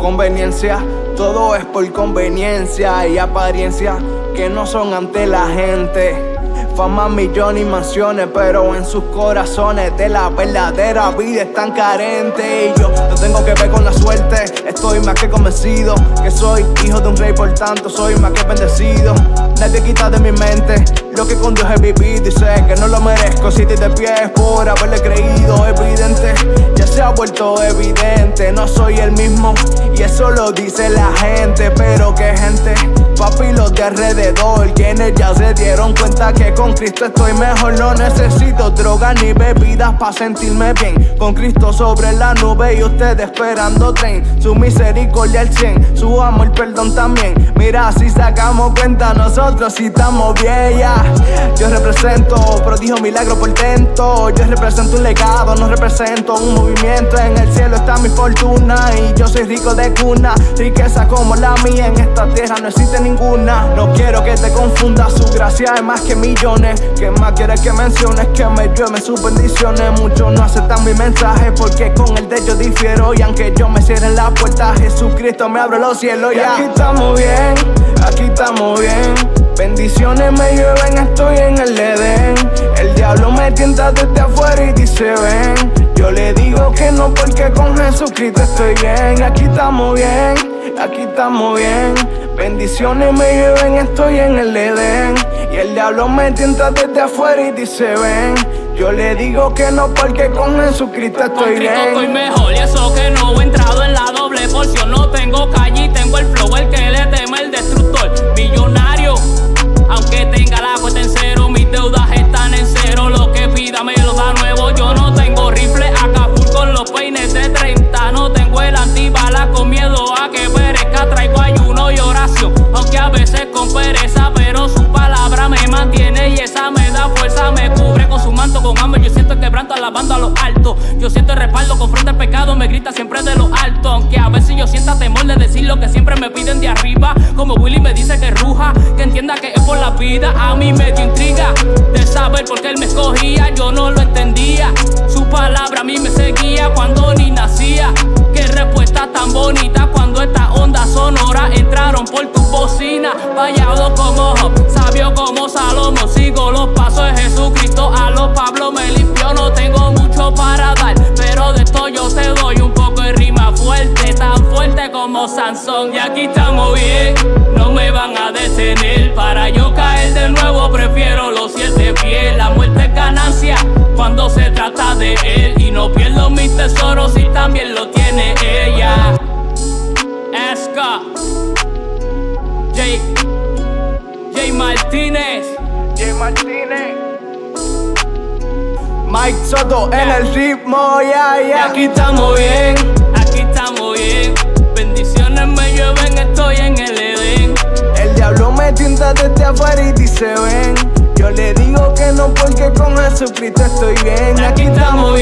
Conveniencia, todo es por conveniencia y apariencia que no son ante la gente. Fama, millones y mansiones, pero en sus corazones de la verdadera vida están carentes. Y yo no tengo que ver con la suerte, estoy más que convencido que soy hijo de un rey, por tanto soy más que bendecido. Nadie quita de mi mente lo que con Dios he vivido y sé que no lo merezco. Si te de pie es por haberle creído, evidente, ya se ha vuelto evidente. No soy el mismo y eso lo dice la gente, pero que gente, papi, los de alrededor, quienes ya se dieron cuenta que con Cristo estoy mejor. No necesito drogas ni bebidas para sentirme bien. Con Cristo sobre la nube y ustedes esperando tren. Su misericordia al 100, su amor, perdón también. Mira, si sacamos cuenta, nosotros si estamos bien. Yo represento prodigio, milagro, portento. Yo represento un legado, no represento un movimiento. En el cielo está mi fortuna y yo soy rico de cuna. Riqueza como la mía en esta tierra no existe ninguna. No quiero que te confundas, su gracia es más que millones. Que más quieres que menciones? Que me llueven sus bendiciones. Muchos no aceptan mi mensaje porque con el de ellos difiero. Y aunque yo me cierre la puerta, Jesucristo me abre los cielos. Y aquí estamos bien, aquí estamos bien. Bendiciones me llueven, estoy en el Edén. El diablo me tienta desde afuera y dice ven. Yo le digo que no porque con Jesucristo estoy bien. Aquí estamos bien, aquí estamos bien. Bendiciones me llueven, estoy en el Edén. Y el diablo me tienta desde afuera y dice ven. Yo le digo que no porque con Jesucristo estoy Con Cristo bien. estoy mejor y eso que no he entrado en la doble porción. No tengo calle y tengo el flow, el que alabando a lo alto. Yo siento el respaldo, confronta el pecado, me grita siempre de lo alto. Aunque a veces yo sienta temor de decir lo que siempre me piden de arriba. Como Willy me dice que ruja, que entienda que es por la vida. A mí me dio intriga de saber por qué él me escogía. Yo no lo entendía. Su palabra a mí me seguía cuando ni nacía. Qué respuesta tan bonita cuando esta onda sonora entraron por tu bocina. Vallado como bien, no me van a detener. Para yo caer de nuevo, prefiero los siete pies. La muerte es ganancia cuando se trata de él. Y no pierdo mis tesoros si también lo tiene ella. Esca, J. J. Martínez. J. Martínez. Mike Soto en el ritmo, ya, Y ya. aquí estamos bien, ven. Yo le digo que no porque con Jesucristo estoy bien. Aquí estamos bien,